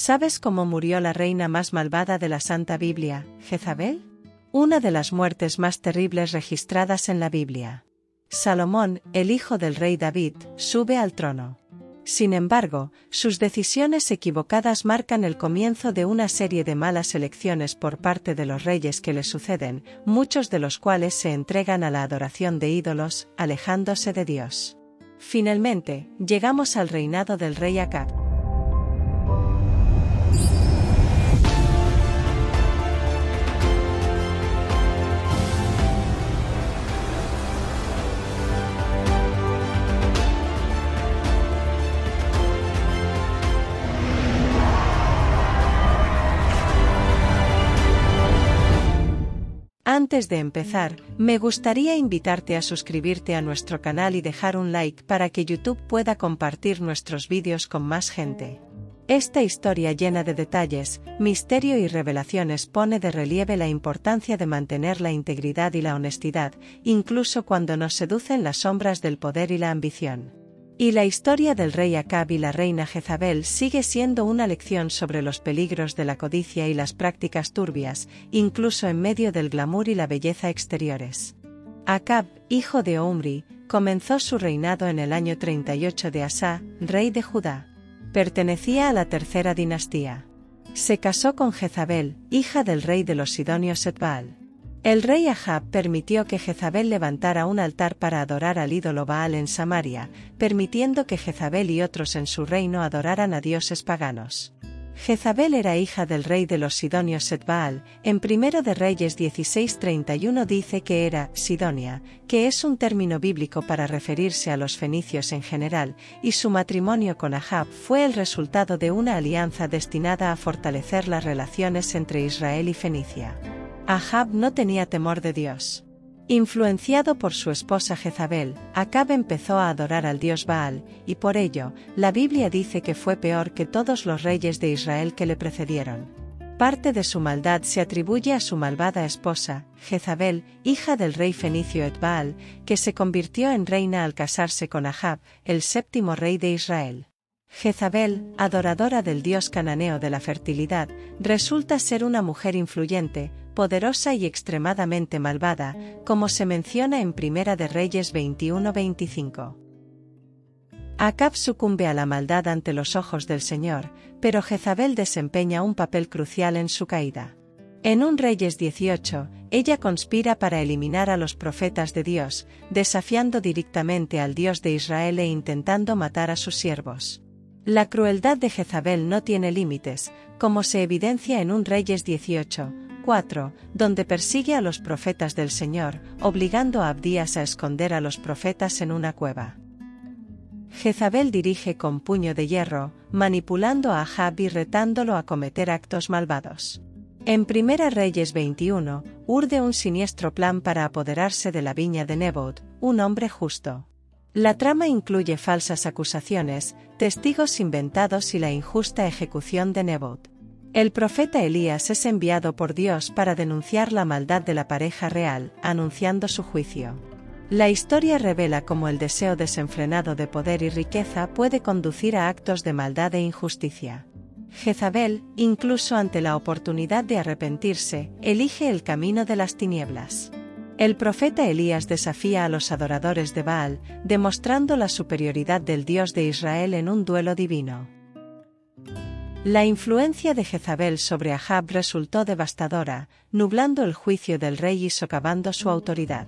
¿Sabes cómo murió la reina más malvada de la Santa Biblia, Jezabel? Una de las muertes más terribles registradas en la Biblia. Salomón, el hijo del rey David, sube al trono. Sin embargo, sus decisiones equivocadas marcan el comienzo de una serie de malas elecciones por parte de los reyes que le suceden, muchos de los cuales se entregan a la adoración de ídolos, alejándose de Dios. Finalmente, llegamos al reinado del rey Acab. Antes de empezar, me gustaría invitarte a suscribirte a nuestro canal y dejar un like para que YouTube pueda compartir nuestros vídeos con más gente. Esta historia llena de detalles, misterio y revelaciones pone de relieve la importancia de mantener la integridad y la honestidad, incluso cuando nos seducen las sombras del poder y la ambición. Y la historia del rey Acab y la reina Jezabel sigue siendo una lección sobre los peligros de la codicia y las prácticas turbias, incluso en medio del glamour y la belleza exteriores. Acab, hijo de Omri, comenzó su reinado en el año 38 de Asa, rey de Judá. Pertenecía a la tercera dinastía. Se casó con Jezabel, hija del rey de los sidonios Etbaal. El rey Ahab permitió que Jezabel levantara un altar para adorar al ídolo Baal en Samaria, permitiendo que Jezabel y otros en su reino adoraran a dioses paganos. Jezabel era hija del rey de los sidonios Setbaal, en Primero de Reyes 16:31 dice que era Sidonia, que es un término bíblico para referirse a los fenicios en general, y su matrimonio con Ahab fue el resultado de una alianza destinada a fortalecer las relaciones entre Israel y Fenicia. Ahab no tenía temor de Dios. Influenciado por su esposa Jezabel, Acab empezó a adorar al dios Baal, y por ello, la Biblia dice que fue peor que todos los reyes de Israel que le precedieron. Parte de su maldad se atribuye a su malvada esposa, Jezabel, hija del rey fenicio Etbaal, que se convirtió en reina al casarse con Ahab, el séptimo rey de Israel. Jezabel, adoradora del dios cananeo de la fertilidad, resulta ser una mujer influyente, poderosa y extremadamente malvada, como se menciona en Primera de Reyes 21-25. Acab sucumbe a la maldad ante los ojos del Señor, pero Jezabel desempeña un papel crucial en su caída. En un Reyes 18, ella conspira para eliminar a los profetas de Dios, desafiando directamente al Dios de Israel e intentando matar a sus siervos. La crueldad de Jezabel no tiene límites, como se evidencia en un Reyes 18, 4, donde persigue a los profetas del Señor, obligando a Abdías a esconder a los profetas en una cueva. Jezabel dirige con puño de hierro, manipulando a Ahab y retándolo a cometer actos malvados. En Primera Reyes 21, urde un siniestro plan para apoderarse de la viña de Nebot, un hombre justo. La trama incluye falsas acusaciones, testigos inventados y la injusta ejecución de Nebot. El profeta Elías es enviado por Dios para denunciar la maldad de la pareja real, anunciando su juicio. La historia revela cómo el deseo desenfrenado de poder y riqueza puede conducir a actos de maldad e injusticia. Jezabel, incluso ante la oportunidad de arrepentirse, elige el camino de las tinieblas. El profeta Elías desafía a los adoradores de Baal, demostrando la superioridad del Dios de Israel en un duelo divino. La influencia de Jezabel sobre Ahab resultó devastadora, nublando el juicio del rey y socavando su autoridad.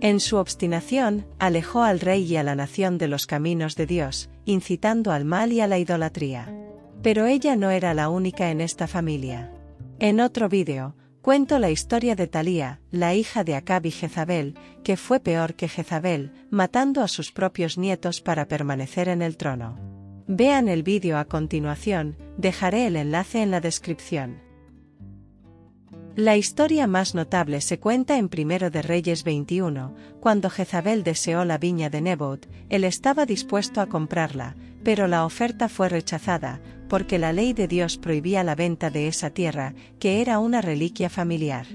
En su obstinación, alejó al rey y a la nación de los caminos de Dios, incitando al mal y a la idolatría. Pero ella no era la única en esta familia. En otro vídeo, cuento la historia de Talía, la hija de Acab y Jezabel, que fue peor que Jezabel, matando a sus propios nietos para permanecer en el trono. Vean el vídeo a continuación, dejaré el enlace en la descripción. La historia más notable se cuenta en Primero de Reyes 21, cuando Jezabel deseó la viña de Nebot, él estaba dispuesto a comprarla, pero la oferta fue rechazada, porque la ley de Dios prohibía la venta de esa tierra, que era una reliquia familiar.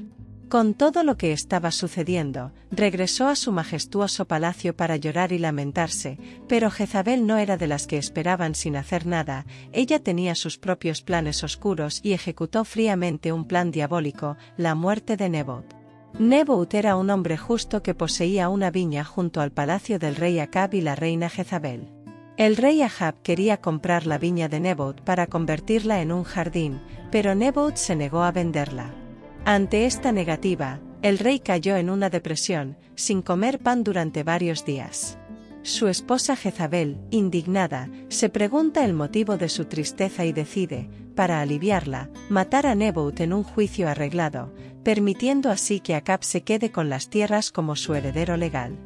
Con todo lo que estaba sucediendo, regresó a su majestuoso palacio para llorar y lamentarse, pero Jezabel no era de las que esperaban sin hacer nada, ella tenía sus propios planes oscuros y ejecutó fríamente un plan diabólico, la muerte de Nebot. Nebot era un hombre justo que poseía una viña junto al palacio del rey Acab y la reina Jezabel. El rey Ahab quería comprar la viña de Nebot para convertirla en un jardín, pero Nebot se negó a venderla. Ante esta negativa, el rey cayó en una depresión, sin comer pan durante varios días. Su esposa Jezabel, indignada, se pregunta el motivo de su tristeza y decide, para aliviarla, matar a Nebot en un juicio arreglado, permitiendo así que Acab se quede con las tierras como su heredero legal.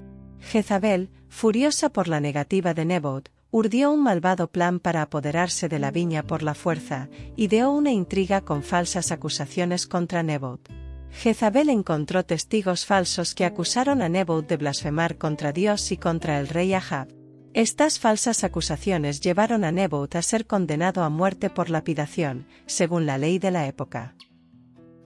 Jezabel, furiosa por la negativa de Nebot, urdió un malvado plan para apoderarse de la viña por la fuerza, ideó una intriga con falsas acusaciones contra Nebot. Jezabel encontró testigos falsos que acusaron a Nebot de blasfemar contra Dios y contra el rey Ahab. Estas falsas acusaciones llevaron a Nebot a ser condenado a muerte por lapidación, según la ley de la época.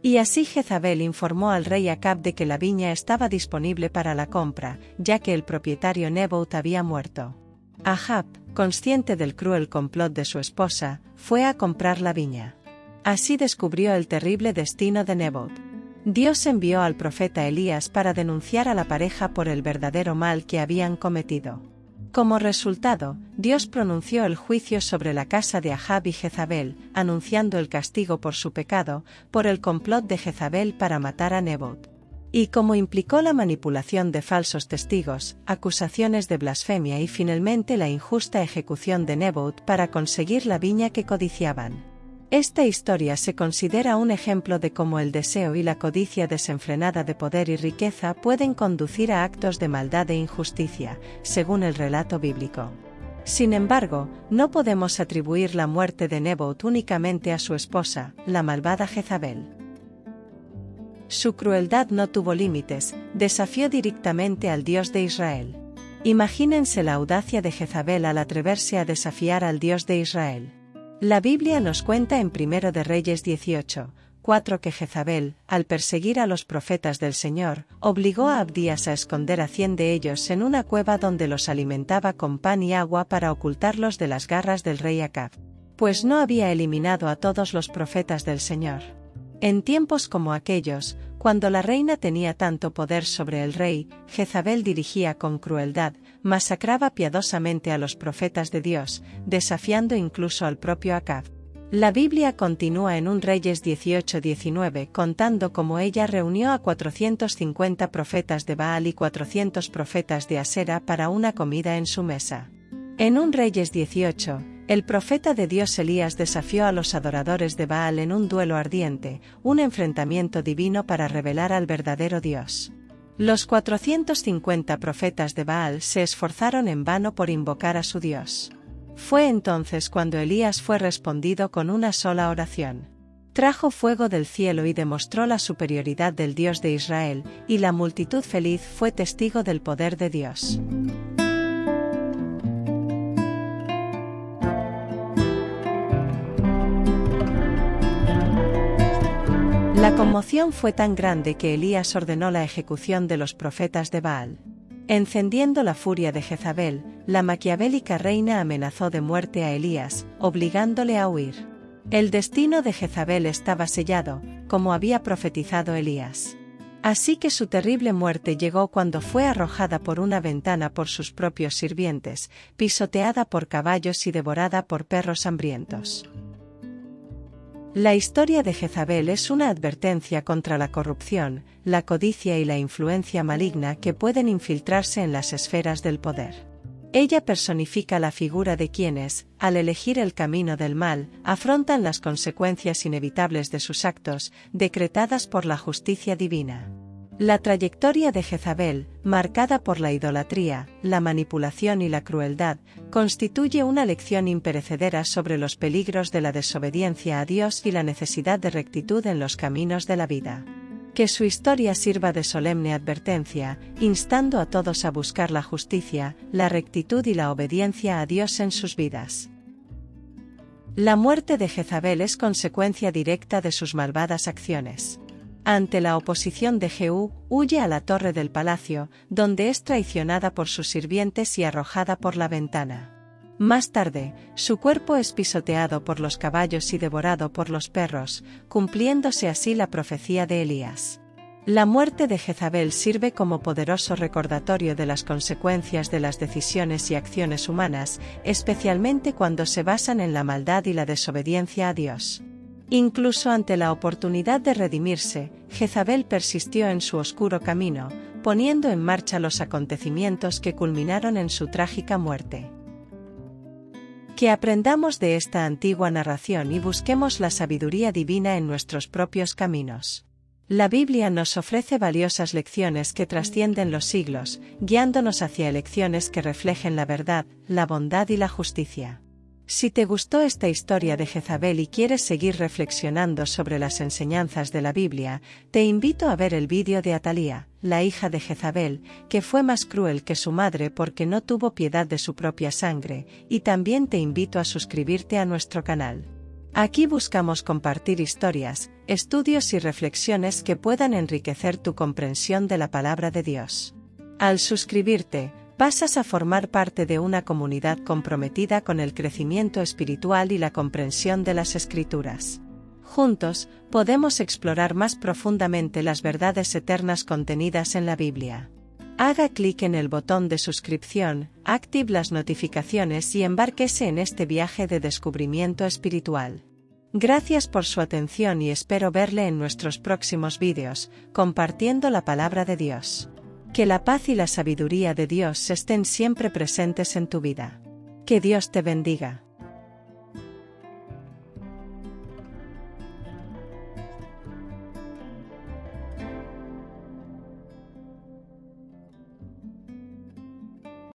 Y así Jezabel informó al rey Acab de que la viña estaba disponible para la compra, ya que el propietario Nebot había muerto. Ahab, consciente del cruel complot de su esposa, fue a comprar la viña. Así descubrió el terrible destino de Nebot. Dios envió al profeta Elías para denunciar a la pareja por el verdadero mal que habían cometido. Como resultado, Dios pronunció el juicio sobre la casa de Ahab y Jezabel, anunciando el castigo por su pecado, por el complot de Jezabel para matar a Nebot. Y como implicó la manipulación de falsos testigos, acusaciones de blasfemia y finalmente la injusta ejecución de Nebot para conseguir la viña que codiciaban. Esta historia se considera un ejemplo de cómo el deseo y la codicia desenfrenada de poder y riqueza pueden conducir a actos de maldad e injusticia, según el relato bíblico. Sin embargo, no podemos atribuir la muerte de Nebot únicamente a su esposa, la malvada Jezabel. Su crueldad no tuvo límites, desafió directamente al Dios de Israel. Imagínense la audacia de Jezabel al atreverse a desafiar al Dios de Israel. La Biblia nos cuenta en 1 de Reyes 18, 4 que Jezabel, al perseguir a los profetas del Señor, obligó a Abdías a esconder a cien de ellos en una cueva donde los alimentaba con pan y agua para ocultarlos de las garras del rey Acab. Pues no había eliminado a todos los profetas del Señor. En tiempos como aquellos, cuando la reina tenía tanto poder sobre el rey, Jezabel dirigía con crueldad, masacraba piadosamente a los profetas de Dios, desafiando incluso al propio Acab. La Biblia continúa en un Reyes 18-19 contando cómo ella reunió a 450 profetas de Baal y 400 profetas de Asera para una comida en su mesa. En un Reyes 18, el profeta de Dios Elías desafió a los adoradores de Baal en un duelo ardiente, un enfrentamiento divino para revelar al verdadero Dios. Los 450 profetas de Baal se esforzaron en vano por invocar a su Dios. Fue entonces cuando Elías fue respondido con una sola oración. Trajo fuego del cielo y demostró la superioridad del Dios de Israel, y la multitud feliz fue testigo del poder de Dios. La conmoción fue tan grande que Elías ordenó la ejecución de los profetas de Baal. Encendiendo la furia de Jezabel, la maquiavélica reina amenazó de muerte a Elías, obligándole a huir. El destino de Jezabel estaba sellado, como había profetizado Elías. Así que su terrible muerte llegó cuando fue arrojada por una ventana por sus propios sirvientes, pisoteada por caballos y devorada por perros hambrientos. La historia de Jezabel es una advertencia contra la corrupción, la codicia y la influencia maligna que pueden infiltrarse en las esferas del poder. Ella personifica la figura de quienes, al elegir el camino del mal, afrontan las consecuencias inevitables de sus actos, decretadas por la justicia divina. La trayectoria de Jezabel, marcada por la idolatría, la manipulación y la crueldad, constituye una lección imperecedera sobre los peligros de la desobediencia a Dios y la necesidad de rectitud en los caminos de la vida. Que su historia sirva de solemne advertencia, instando a todos a buscar la justicia, la rectitud y la obediencia a Dios en sus vidas. La muerte de Jezabel es consecuencia directa de sus malvadas acciones. Ante la oposición de Jehú, huye a la torre del palacio, donde es traicionada por sus sirvientes y arrojada por la ventana. Más tarde, su cuerpo es pisoteado por los caballos y devorado por los perros, cumpliéndose así la profecía de Elías. La muerte de Jezabel sirve como poderoso recordatorio de las consecuencias de las decisiones y acciones humanas, especialmente cuando se basan en la maldad y la desobediencia a Dios. Incluso ante la oportunidad de redimirse, Jezabel persistió en su oscuro camino, poniendo en marcha los acontecimientos que culminaron en su trágica muerte. Que aprendamos de esta antigua narración y busquemos la sabiduría divina en nuestros propios caminos. La Biblia nos ofrece valiosas lecciones que trascienden los siglos, guiándonos hacia elecciones que reflejen la verdad, la bondad y la justicia. Si te gustó esta historia de Jezabel y quieres seguir reflexionando sobre las enseñanzas de la Biblia, te invito a ver el vídeo de Atalía, la hija de Jezabel, que fue más cruel que su madre porque no tuvo piedad de su propia sangre, y también te invito a suscribirte a nuestro canal. Aquí buscamos compartir historias, estudios y reflexiones que puedan enriquecer tu comprensión de la palabra de Dios. Al suscribirte, pasas a formar parte de una comunidad comprometida con el crecimiento espiritual y la comprensión de las escrituras. Juntos, podemos explorar más profundamente las verdades eternas contenidas en la Biblia. Haga clic en el botón de suscripción, active las notificaciones y embárquese en este viaje de descubrimiento espiritual. Gracias por su atención y espero verle en nuestros próximos vídeos, compartiendo la palabra de Dios. Que la paz y la sabiduría de Dios estén siempre presentes en tu vida. Que Dios te bendiga.